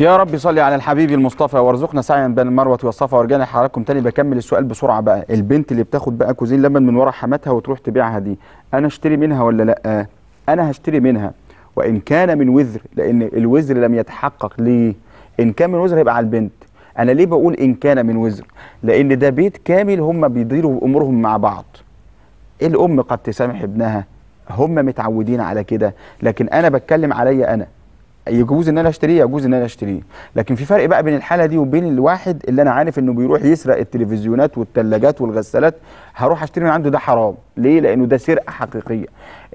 يا رب صلي على الحبيب المصطفى وارزقنا سعيا بين المروة والصفا ورجعنا لحضراتكم تاني. بكمل السؤال بسرعة بقى. البنت اللي بتاخد بقى كوزين لبن من ورا حماتها وتروح تبيعها دي أنا اشتري منها ولا لأ؟ أنا هشتري منها. وإن كان من وزر لأن الوزر لم يتحقق. ليه؟ إن كان من وزر هيبقى على البنت. أنا ليه بقول إن كان من وزر؟ لأن ده بيت كامل هم بيديروا أمورهم مع بعض. الأم قد تسامح ابنها. هم متعودين على كده. لكن أنا بتكلم عليا أنا. يجوز إن أنا أشتريه يجوز إن أنا أشتريه. لكن في فرق بقى بين الحالة دي وبين الواحد اللي أنا عارف إنه بيروح يسرق التلفزيونات والثلاجات والغسالات هروح أشتري من عنده ده حرام. ليه؟ لأنه ده سرقة حقيقية.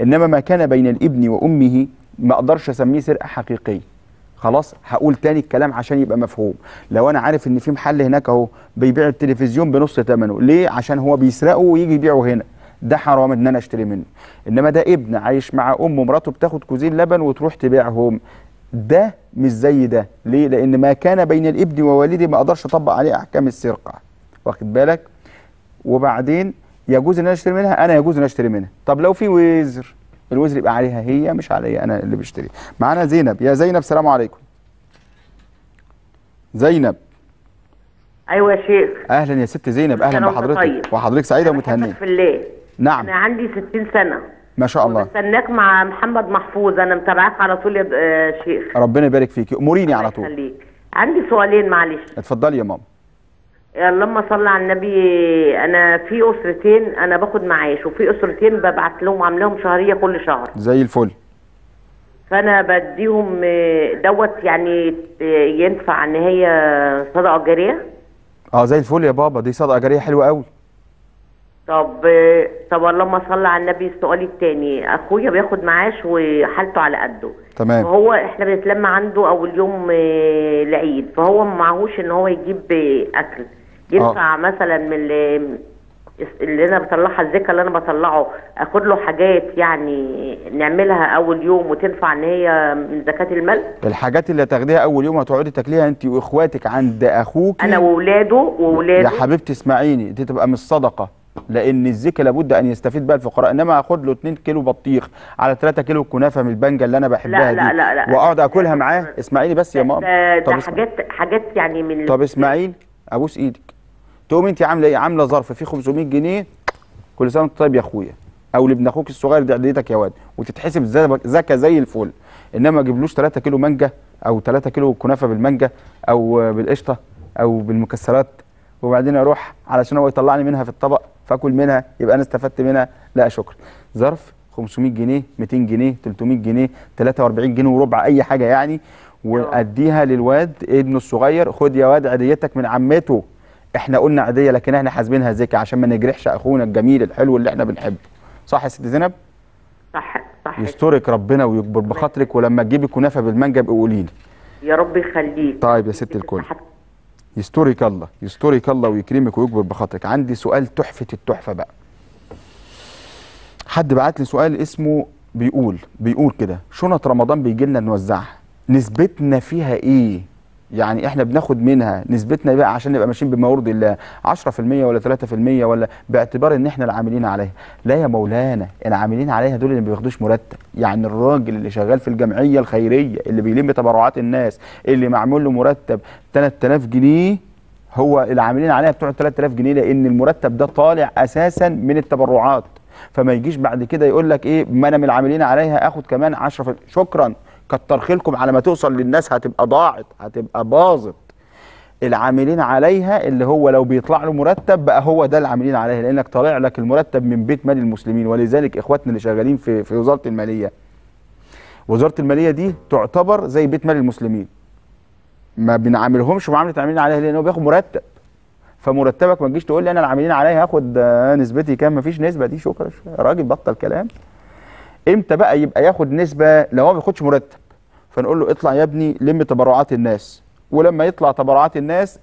إنما ما كان بين الابن وأمه ما أقدرش أسميه سرقة حقيقية. خلاص هقول تاني الكلام عشان يبقى مفهوم. لو أنا عارف إن في محل هناك أهو بيبيع التلفزيون بنص ثمنه ليه؟ عشان هو بيسرقه ويجي يبيعه هنا. ده حرام إن أنا أشتري منه. إنما ده ابن عايش مع أمه ومراته بتاخد كوزين لبن وتروح تبيعهم. ده مش زي ده. ليه؟ لأن ما كان بين الابن ووالده ما أقدرش أطبق عليه أحكام السرقة. واخد بالك؟ وبعدين يجوز إن أنا أشتري منها؟ أنا يجوز إن أشتري منها. طب لو في وزر؟ الوزر يبقى عليها هي مش عليا أنا اللي بشتري. معانا زينب. يا زينب سلام عليكم. زينب. أيوه يا شيخ. أهلا يا ست زينب. أهلا بحضرتك. طيب. وحضرتك سعيدة ومتهنية. في الله نعم. أنا عندي 60 سنة. ما شاء الله. بستناك مع محمد محفوظ. أنا متابعاك على طول يا آه، شيخ. ربنا يبارك فيكي اموريني على طول. يخليك. عندي سؤالين معلش. اتفضلي يا ماما اللهم صل على النبي. أنا في أسرتين أنا باخد معاش وفي أسرتين ببعت لهم عاملاهم شهرية كل شهر. زي الفل. فأنا بديهم آه، دوت يعني آه، ينفع إن هي صدقة جارية؟ آه زي الفل يا بابا. دي صدقة جارية حلوة قوي طب طب اللهم صل على النبي السؤال التاني أخويا بياخد معاش وحالته على قده. تمام. فهو إحنا بنتلم عنده أول يوم آه، العيد. فهو ما معهوش إن هو يجيب آه، اكل ينفع مثلا من اللي, أنا بطلعها الزكاة اللي أنا بطلعه أخد له حاجات يعني نعملها أول يوم وتنفع إن هي من زكاة المال؟ الحاجات اللي هتاخديها أول يوم هتقعدي تاكليها انت وإخواتك عند أخوك أنا واولاده يا واولاده حبيبتي اسمعيني دي تبقى مش صدقة. لأن الزكاه لابد أن يستفيد بها الفقراء. إنما أخد له 2 كيلو بطيخ على 3 كيلو كنافة من البنجة اللي أنا بحبها لا دي لا لا. لا وأقعد آكلها معاه. اسمعيني بس يا ماما. ده, طب. حاجات حاجات يعني من طب إسماعيل أبوس إيدك. تقوم أنت عاملة إيه؟ عاملة ظرف. فيه 500 جنيه كل سنة وأنت طيب يا أخويا. أو لابن أخوك الصغير ده عديتك يا واد. وتتحسب زكاه زي الفل. إنما ما اجيبلوش 3 كيلو مانجا أو 3 كيلو كنافة بالمانجا أو بالقشطة أو بالمكسرات. وبعدين أروح علشان هو يطلعني منها في الطبق. فاكل منها يبقى أنا استفدت منها. لا شكرا. ظرف 500 جنيه 200 جنيه 300 جنيه 43 جنيه وربع أي حاجة يعني. وأديها للواد ابنه الصغير خد يا واد عيديتك من عمته. إحنا قلنا عيدية لكن إحنا حاسبينها زكاة عشان ما نجرحش أخونا الجميل الحلو اللي إحنا بنحبه. صح يا ست زينب؟ صح صح. يسترك ربنا ويكبر بخاطرك ولما تجيبي كنافه بالمانجا ابقي قولي لي. يا رب يخليك. طيب يا ست الكل. يسترك الله يسترك الله ويكرمك ويكبر بخاطرك. عندي سؤال تحفة التحفة بقى. حد بعت لي سؤال اسمه بيقول بيقول كده شنط رمضان بيجي لنا نوزعها نسبتنا فيها إيه؟ يعني إحنا بناخد منها نسبتنا بقى عشان نبقى ماشيين بما يرضي الله 10% ولا 3% ولا باعتبار إن إحنا العاملين عليها. لا يا مولانا العاملين عليها دول اللي ما بياخدوش مرتب. يعني الراجل اللي شغال في الجمعية الخيرية اللي بيلم تبرعات الناس اللي معمول له مرتب 3000 جنيه هو العاملين عليها بتوع 3000 جنيه لأن المرتب ده طالع أساسا من التبرعات. فما يجيش بعد كده يقول لك إيه ما أنا من العاملين عليها آخد كمان 10 شكرا. كتر خيركم على ما توصل للناس هتبقى ضاعت هتبقى باظت. العاملين عليها اللي هو لو بيطلع له مرتب بقى هو ده العاملين عليها لأنك طالع لك المرتب من بيت مال المسلمين. ولذلك إخواتنا اللي شغالين في في وزارة المالية وزارة المالية دي تعتبر زي بيت مال المسلمين. ما بنعاملهمش معاملة العاملين عليها لأن هو بياخد مرتب. فمرتبك ما تجيش تقول لي أنا العاملين عليا هاخد آه، نسبتي كام؟ مفيش نسبة. دي شكرا. يا راجل بطل كلام. إمتى بقى يبقى ياخد نسبة لو هو ما بياخدش مرتب؟ فنقول له اطلع يا ابني لم تبرعات الناس. ولما يطلع تبرعات الناس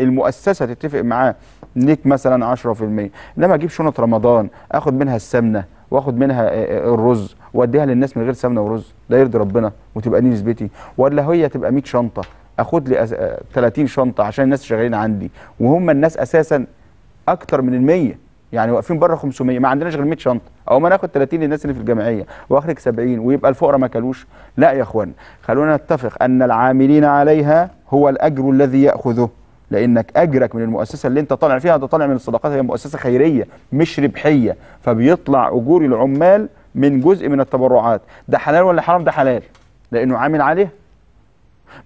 المؤسسة تتفق معاه ليك مثلا 10% إنما أجيب شنط رمضان آخد منها السمنة وآخد منها آه، آه، الرز وأديها للناس من غير سمنة ورز. ده يرضي ربنا وتبقى دي نسبتي. ولا هي تبقى 100 شنطة؟ أخد لي أس- آه، 30 شنطة عشان الناس شغالين عندي. وهم الناس أساسا أكتر من ال 100 يعني واقفين بره 500 ما عندناش غير 100 شنطة. أو ما ناخد 30 للناس اللي في الجمعية واخرج 70 ويبقى الفقراء ما كلوش. لا يا إخوان خلونا نتفق أن العاملين عليها هو الأجر الذي يأخذه. لأنك أجرك من المؤسسة اللي أنت طالع فيها ده طالع من الصدقات هي مؤسسة خيرية مش ربحية. فبيطلع أجور العمال من جزء من التبرعات. ده حلال ولا حرام؟ ده حلال. لأنه عامل عليه.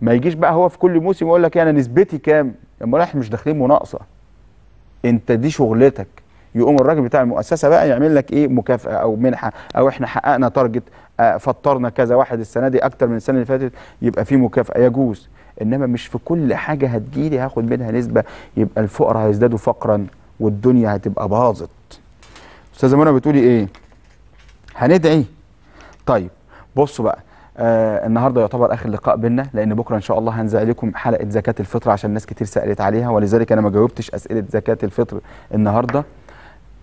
ما يجيش بقى هو في كل موسم يقول لك أنا نسبتي كام؟ أمال إحنا مش داخلين مناقصة. أنت دي شغلتك. يقوم الراجل بتاع المؤسسة بقى يعمل لك إيه؟ مكافأة أو منحة. أو إحنا حققنا تارجت آه، فطرنا كذا واحد السنة دي أكتر من السنة اللي فاتت يبقى في مكافأة. يجوز. إنما مش في كل حاجة هتجيلي هاخد منها نسبة يبقى الفقراء هيزدادوا فقرا والدنيا هتبقى باظت. أستاذة منى بتقولي إيه؟ هندعي. طيب بصوا بقى آه النهارده يعتبر آخر لقاء بينا لأن بكرة إن شاء الله هنزع لكم حلقة زكاة الفطر عشان ناس كتير سألت عليها ولذلك أنا ما جاوبتش أسئلة زكاة الفطر النهارده.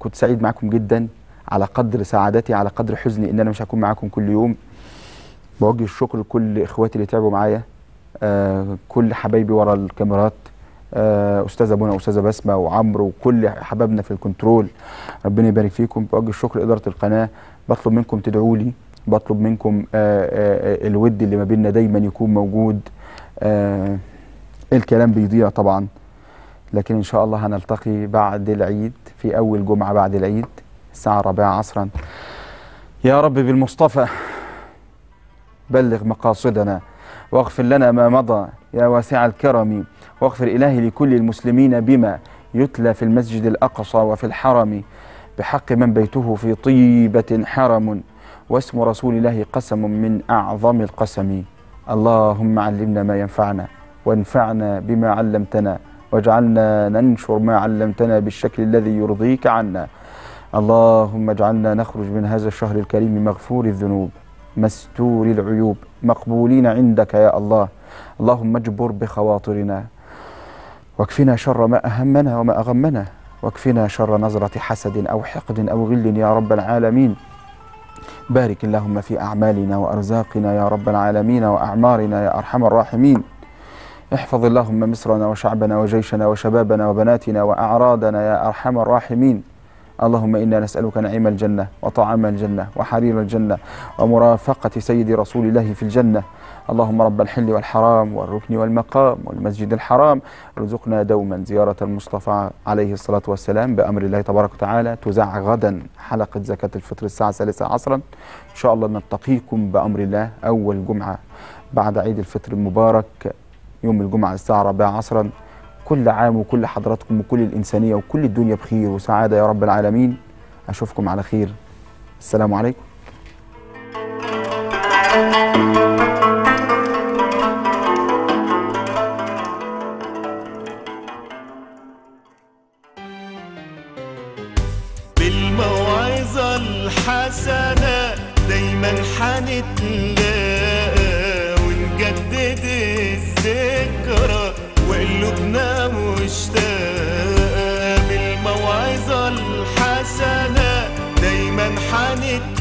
كنت سعيد معاكم جدا على قدر سعادتي على قدر حزني إن أنا مش هكون معاكم كل يوم. بوجه الشكر لكل إخواتي اللي تعبوا معايا آه كل حبايبي ورا الكاميرات آه أستاذة منى واستاذه بسمة وعمرو وكل حبايبنا في الكنترول. ربنا يبارك فيكم. بوجه الشكر لإدارة القناة. بطلب منكم تدعوا لي. بطلب منكم آه آه الود اللي ما بيننا دايما يكون موجود. آه الكلام بيضيع طبعا لكن إن شاء الله هنلتقي بعد العيد. في أول جمعة بعد العيد الساعة الرابعة عصرا. يا رب بالمصطفى بلغ مقاصدنا واغفر لنا ما مضى يا واسع الكرم واغفر إلهي لكل المسلمين بما يتلى في المسجد الأقصى وفي الحرم. بحق من بيته في طيبة حرم واسم رسول الله قسم من أعظم القسم. اللهم علمنا ما ينفعنا وانفعنا بما علمتنا. واجعلنا ننشر ما علمتنا بالشكل الذي يرضيك عنا. اللهم اجعلنا نخرج من هذا الشهر الكريم مغفور الذنوب مستور العيوب مقبولين عندك يا الله. اللهم اجبر بخواطرنا. واكفنا شر ما أهمنا وما أغمنا. واكفنا شر نظرة حسد أو حقد أو غل يا رب العالمين. بارك اللهم في أعمالنا وأرزاقنا يا رب العالمين وأعمارنا يا أرحم الراحمين. احفظ اللهم مصرنا وشعبنا وجيشنا وشبابنا وبناتنا وأعراضنا يا أرحم الراحمين. اللهم إنا نسألك نعيم الجنة وطعام الجنة وحرير الجنة ومرافقة سيد رسول الله في الجنة. اللهم رب الحل والحرام والركن والمقام والمسجد الحرام. ارزقنا دوما زيارة المصطفى عليه الصلاة والسلام بأمر الله تبارك وتعالى. تذاع غدا حلقة زكاة الفطر الساعة الثالثة عصرا. إن شاء الله نلتقيكم بأمر الله أول جمعة بعد عيد الفطر المبارك. يوم الجمعة الساعة الرابعة عصرا. كل عام وكل حضراتكم وكل الإنسانية وكل الدنيا بخير وسعادة يا رب العالمين. أشوفكم على خير. السلام عليكم. بالموعظة الحسنة دايما حنتلاقى ونجدد دايما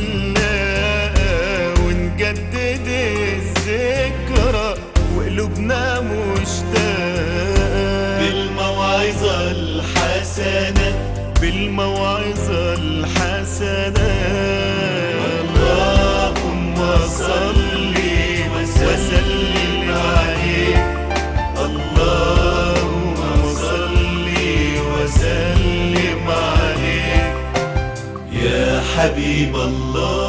حبيب الله